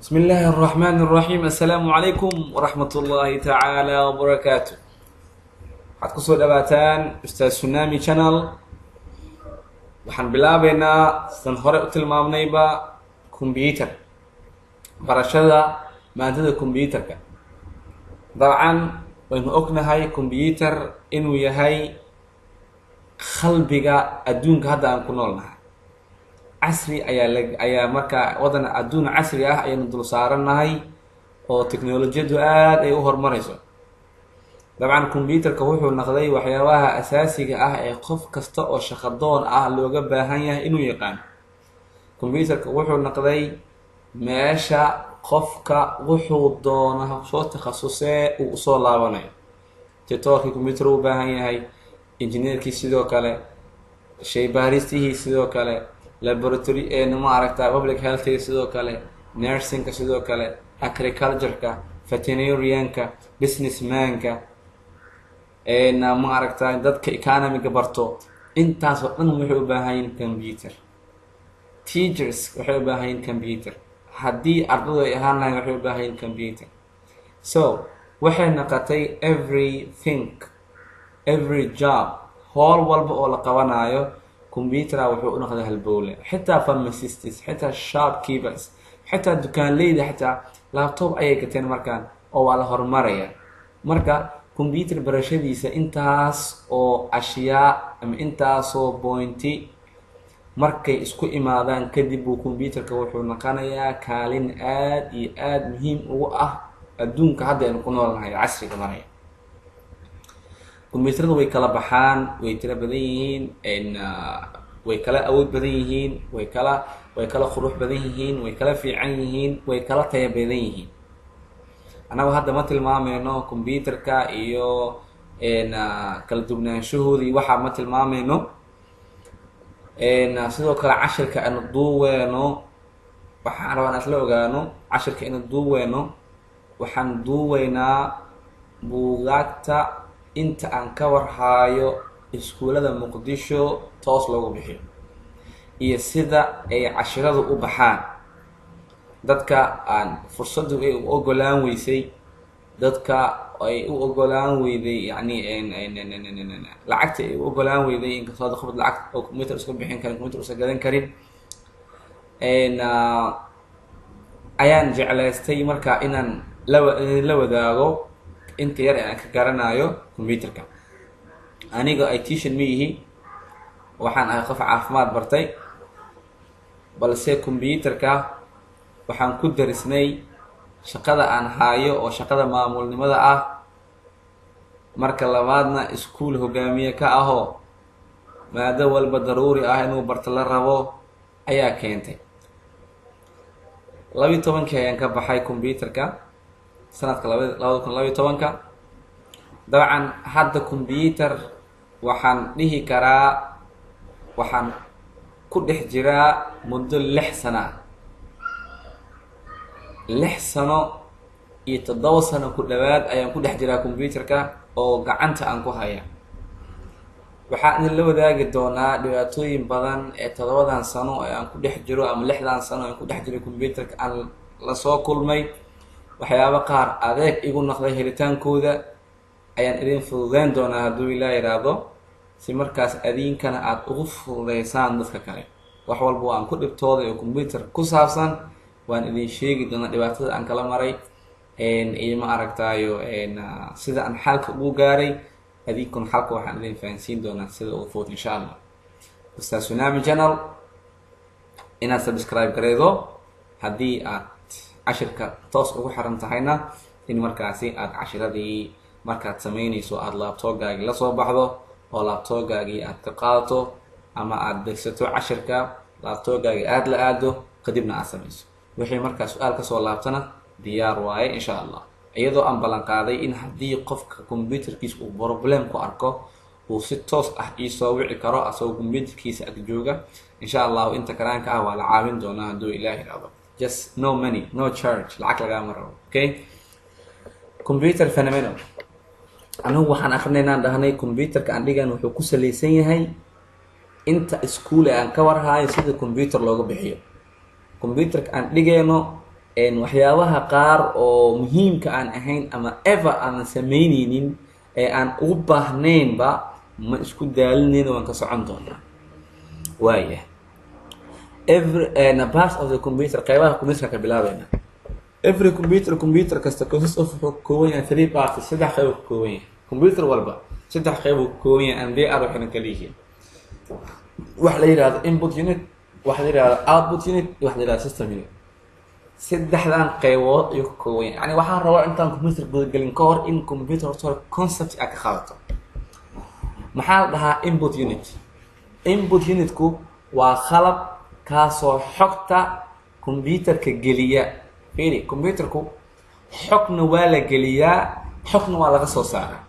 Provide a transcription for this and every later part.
بسم الله الرحمن الرحيم السلام عليكم ورحمة الله تعالى وبركاته waxaad kusoo dhawaataan ustaad sunami channel waxaan bilaabeynaa sidan hore u tilmaamnayba combyuter barashada maadada combyuterka dabcan waynu ognahay combyuter inuu yahay qalbiga adduunka hadda aan ku nool nahay casri ayaa la ayaa markaa wadan adduun casri ah ayaynu dul saarannahay oo technolojiyadu aada ay u horumarayso dabcan combyuterka wuxuu naqday waxyaabaha asaasiga ah ee qof kasta oo shaqadoon ah looga baahan yahay inuu yaqaano combyuterka wuxuu naqday meesha qofka wuxuu doona soo takhasusee uu u soo laabanayo. Titorkii combyuter u baahan yahay engineerkii sidoo kale shaybaaristihii sidoo kale laboratory ma aragta public healthga sidoo kale nursingka sidoo kale agricultureka veterinarianka businessmanka ma aragta dadka economiga barto intaas oo dhan waxay u baahan yihiin computer. Teachers waxay u baahan yihiin computer. Haddii ardadu ay ahaan lahayn waxay u baahan yihiin computer. So waxay naqatay everything every job howl walba oo la qabanayo combyutera wuxuu u noqday halbowle xitaa pharmacistis xitaa shopkeepers xitaa dukaanleyda xitaa laptop ayay gateen markaan oo waa la horumaraya marka combyuter barashadiisa intaas oo ashyaa ama intaasoo pointi markay isku imaadaan kadib uu combyuterka wuxuu noqonayaa kaalin aada iyo aada muhiim ugu ah adduunka hadda aynu ku noolnahay casriga maraya combyuterada way kala baxaan way tiro badan yihiin way kala awood badan yihiin way kala way kala qurux badan yihiin way kala fiican yihiin way kala taya badan yihiin. Annagu hadda ma tilmaameyno combyuterka iyo kala duwnaanshahoodii waxaa ma tilmaameyno sidoo kale cashirka anu duuweeno waxaan rabaa inaad la ogaano cashirka inu duuweeno waxaan duuweynaa buugaagta inta aan ka warhaayo iskuullada muqdisho toos loogu bixiyo. Iyo sida ay cashiradu u baxaan. Dadka aan fursaddu ay u ogolaan weysay dadka ay u ogolaan weyday yani lacagta ay u ogolaan weyday inkastoo ada qofad lacag oo combyuter iska bixin karin combyuter usa gadan karin ayaan jeclaystay marka inaan la wadaago inta yar ee aan ka garanayo combyuterka aniga itation ma yihi waxaan ahay qof caafimaad bartay balse combyuterka waxaan ku darisnay shaqada aan haayo oo shaqada maamulnimada ah. Marka labaadna iskuol hogaamiye ka ahoo maado walba daruuri ah inuu barto la rabo ayaa keentay. Labiyi tobankii ayaan ka baxay combyuterka sanadka laba labada kun labiyi tobanka. Dabcan hadda combyuter waxaan dhihi karaa waxaan ku dhex jiraa muddo lix sano. Lix sano iyo toddoba sano ku dhawaad ayaan ku dhex jiraa combyuterka oo gacanta aan ku haya waxaan idin la wadaagi doonaa dhibaatooyin badan ee toddobadan sano ee aan ku dhex jiro ama lixdan sano aan ku dhex jiro combyuterka aan la soo kulmay waxyaabo qaar adeeg igu noqday helitaankooda ayaan idin fududeyn doonaa hadduu ilaa yidhaahdo si markaas adiinkana aada ugu fududeysaan dadka kale. Wax walba aan ku dhibtooday oo combyuter ku saabsan waan idin sheegi doonaa dhibaatada aan kala maray iyo ma aragtaayo sida aan xalka ugu gaaray adiinkuna xalka waxaan idin fahansiin doonaa sida ugu fudud insha allah. Ustaad sunami channel inaad subscribe gareedo haddii aad cashirka toos ugu xiran tahayna in markaasi aada cashiradii markaad sameynayso aada laabtoogaagii la soo baxdo oo laabtoogaagii aad ka qaadato ama aada degsato cashirka laabtoogaagii aada la aado kadibna aad samayso. Wixii markaa su'aal ka soo laabtana diyaar waaye insha allah. Iyadoo aan ballan qaaday in haddii qofka combyuterkiisa uu problem ku arko uu si toos ah iisoo wici karo asagoo combyuterkiisa ag jooga insha allahu inta karaanka ah waa la caawin doonaa hadduu ilaah idhaahdo just no money no charge. Lacag lagaama rabo okay? Computer phenomenal anigu waxaan akrinaynaan dhahnay combyuterka aan dhigan wuxuu ku salaysan yahay inta iskuule aan ka warhaayo sida combyuter looga bixiyo. Combyuterka aan dhigayno waxyaabaha qaar oo muhiimka aan ahayn ama ever aanan sameyneynin ee aan ugu baahnaynba ma isku daalinayna waan ka socon every part of the computer qeybaha computerka ka bilaabayna every computer computer kasta consists of wuxuu ka kooban yahay three parts saddex qeyb ka kooban yahay computer walba saddex qeyb uu ka kooban yahay and they are waxayna kala yihiin wax la yidhahdo input unit wax la yidhahdo output unit wax la yidhahdo system unit. Saddexdan qeybood ayuu ka kooban yahay yani waxaan rabaa intaan computer gudagelin ka hor in computer horta concept aad ka qaadato. Maxaa la dhahaa input unit? Input unitku waa qalab kaasoo xogta computerka geliya. Fiiri computerku xogna waa la geliyaa xogna waa laga soo saaraa.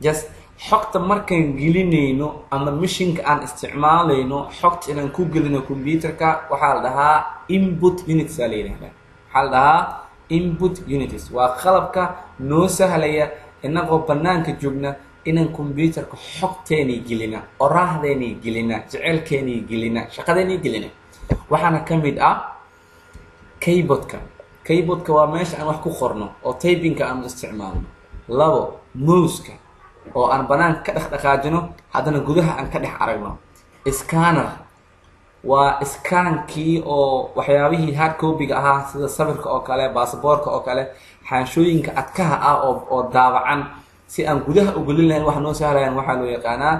Just xogta markaan gelinayno ama mishinka aan isticmaalayno xogta inaan ku gelino computerka waxaa la dhahaa input units aa la yidhahdaa waxaa la dhahaa input units. Waa qalabka noo sahlaya inagoo banaanka joogna inaan computerka xogteenay gelina oraahdeenay gelina jecelkeenay gelina shaqadeenay gelina. Waxaana ka mid ah kaybodka kaybodka waa meesha aan wax ku qorno oo taybinka aan isticmaalno. Labo mouska oo aan banaanka ka dhex dhaqaajino haddana gudaha aan ka dhex aragno. Scanner. Waa skaankii oo waxyaabihii hard ahaa sida sawirka oo kale baasaboorka oo kale xaanshooyinka adkaha ah oo daabacan si aan gudaha ugelin lahayn wax noo sahlayan waxaa loo yaqaanaa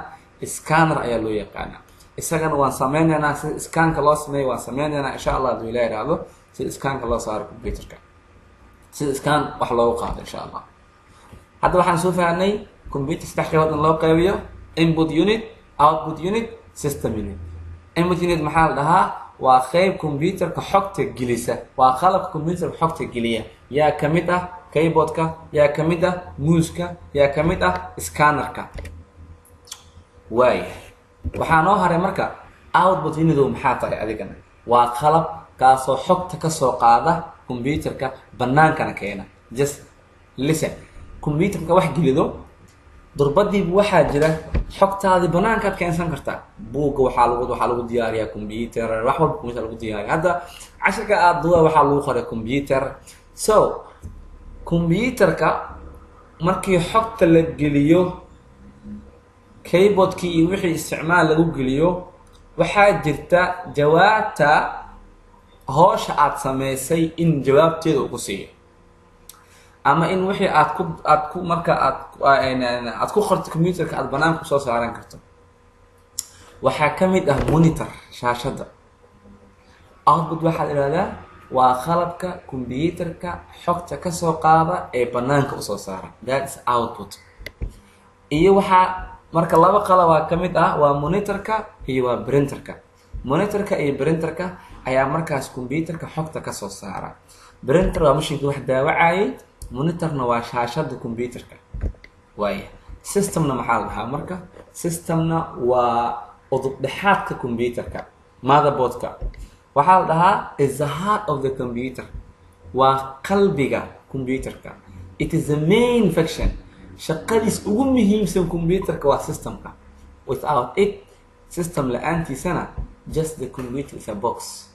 scanner ayaa loo yaqaanaa. Isagana waan sameyneynaa sida scanka loo sameeya waan sameyneynaa insha allah haduu ilah ihahdo sida scanka loo saaro computerka. Sida scan wax loogu qaado insha allah hadda waxaan soo fahnay computer saddex qeybood in loo qeybiyo input unit output unit system unit. Input unit maxaa la dhahaa? Waa qeyb computerka xogta gelisa waa qalabka computerka xogta geliya. Yaa ka mid ah keyboardka yaa ka mid ah muuska yaa ka mid ah scannerka. Waaya waxaa noo haray marka output unidow maxaa tahay adigana waa qalab kaasoo xogta ka soo qaada computerka banaankana keena. Just listen. Computerka wax gelido durbadiiba waxaa jira xogtaadii banaankaad keensan kartaa buugga waxaa lagu waxaa lagu diyaariyaa computer wax walba computer lagu diyaariya hadda cashirka aada duwa waxaa lagu qoray computer. So computerka markii xogta la geliyo keyboardkii iyo wixii isticmaal lagu geliyo waxaa jirta jawaabta hoosha aada sameysay in jawaabteeda uu ku siiyo ama in wixii aad ku aad ku marka aad aad ku qorto computerka aada banaanka u soo saaran karto. Waxaa ka mid ah monitor shaashadda. Output waxaa la ihahdaa waa qalabka computerka xogta ka soo qaada ee banaanka u soo saara. That is output. Iyo waxaa marka laba qalabaa ka mid ah waa monitorka iyo waa printerka. Monitorka iyo printerka ayaa markaas computerka xogta ka soo saara. Printer waa mashinkii wax daawacayay monitorna waa shaashada computerka. Waaya systemna maxaa la marka? Systemna waa udubdhexaadka computerka motherboardka waxaa la dhahaa is the heart of the computer. Waa qalbiga computerka. It is the main function. Shaqadiis ugu muhiimsan computerka waa systemka. Without it system la'aantiisana just the computer is a box.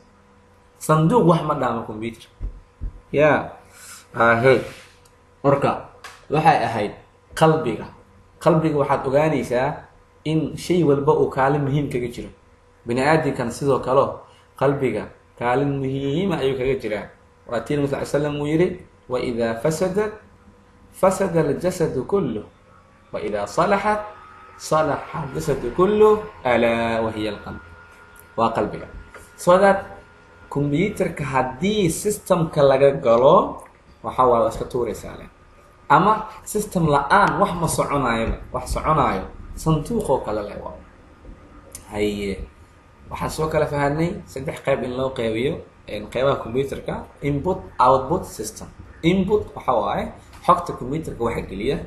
Sanduuq wax ma dhaamo computer. Ya ahe marka waxay ahayd qalbiga. Qalbiga waxaad ogaanaysaa in shay walba uu kaalin muhiim kaga jiro. Bini aadamkana sidoo kaleo qalbiga. Kaalin muhiima ayuu kaga jiraa. Waa tii nabi slam uu yihi waidaa fasadat fasada aljasadu kulluh waidaa salaxat salaxa aljasadu kulluh alaa wahiya alqalb. Waa qalbiga. So that computerka haddii systemka laga galo waxa waa iska tuuraysaa ama system la'aan wax ma soconaayoba wax soconaayo sanduuqoo kale le haye waxaan soo kala fahanay saddex qeyb in loo qeybiyo qeybaha computerka input output system. Input waxa waaye xogta computerka waxa geliya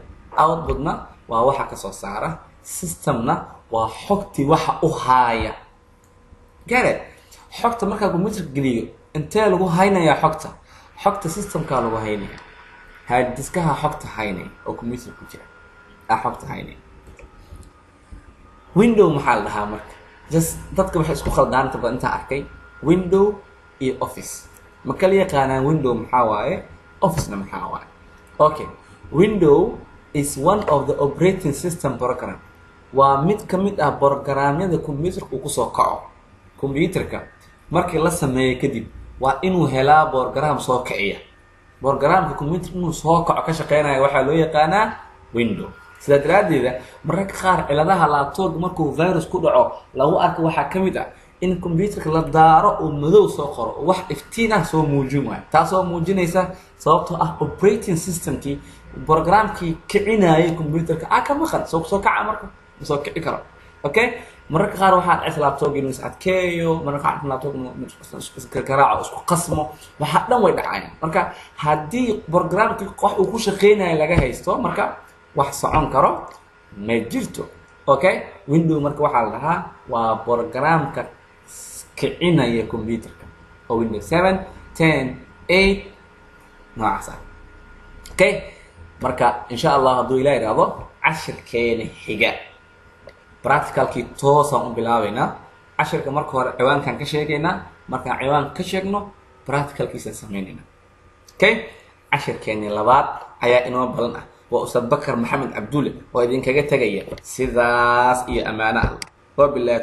outputna waa waxa ka soo saara systemna waa xogtii waxa u haaya. Gare xogta markaa computerka geliyo intee lagu haynayaa xogta? Xogta systemkaa lagu haynaya hadiskaha xogta haynaya oo computer ku jira. Xogta haynaya window maxaa la dhahaa marka just dadka waxay isku khaldaan inta badan intaa arkay window iyo office. Ma kala yaqaanaan window maxaa waaye? Officena maxaa waaye? Okay window is one of the operating system program. Waa mid ka mid ah borogaraamyada computerka uu ku soo kaco. Computerka markii la sameeyo kadib waa inuu helaa borogaraam soo kiciya. Borogaraamka computerka inuu soo kaco ka shaqeynaya waxaa loo yaqaanaa window sidaa daraaddeeda mararka qaar ciladaha laabtoodka markuu virus ku dhaco lagu arka waxaa ka mid ah in computerka la daaro oo madow soo qoro oo wax iftiin ah soo muujin waayo. Taasoo muujinaysa sababtoo ah operating systemkii programkii kicinayay computerka. Ah ka maqan soo soo kaca marka soo kici karo. Okay mararka qaar waxaa dhacaysa laptopka inuu is adkeeyo mararka qaar laptopka garaaco isku qasmo. Waxaa dhan way dhacayaan. Marka haddii programkii wax uu ku shaqeynayo laga haysto marka wax socon karo ma jirto. Okay window marka waxaa la dhahaa waa programka kicinaya computerka. Oo window seven ten eight noocaas ah. Okay marka insha allah hadduu ilah idhaahdo cashirkeena xiga. Practicalkii toosaan u bilaabeynaa cashirka marka hore ciwaankaan ka sheegaynaa markaan ciwaan ka sheegno practicalkiisaan sameynayna okay cashirkeeni labaad ayaa inoo balan ah waa ustaad bakar maxamed cabdulle oo idinkaga tegaya sidaas iyo ammaano ah wabilahi